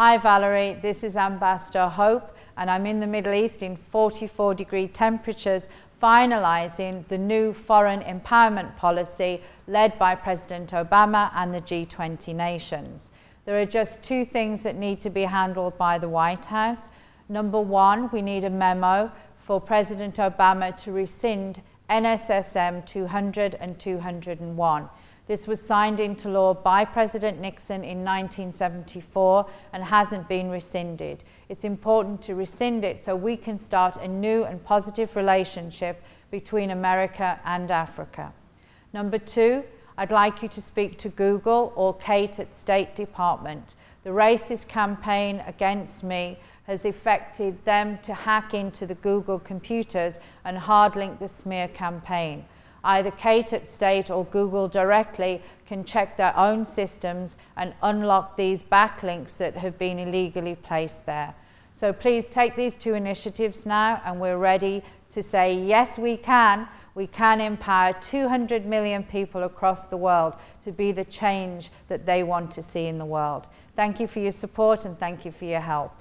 Hi Valerie, this is Ambassador Hope and I'm in the Middle East in 44 degree temperatures finalising the new foreign empowerment policy led by President Obama and the G20 nations. There are just two things that need to be handled by the White House. Number one, we need a memo for President Obama to rescind NSSM 200 and 201. This was signed into law by President Nixon in 1974 and hasn't been rescinded. It's important to rescind it so we can start a new and positive relationship between America and Africa. Number two, I'd like you to speak to Google or Kate at State Department. The racist campaign against me has affected them to hack into the Google computers and hard link the smear campaign. Either Kate at State or Google directly can check their own systems and unlock these backlinks that have been illegally placed there. So please take these two initiatives now and we're ready to say, yes, we can. We can empower 200 million people across the world to be the change that they want to see in the world. Thank you for your support and thank you for your help.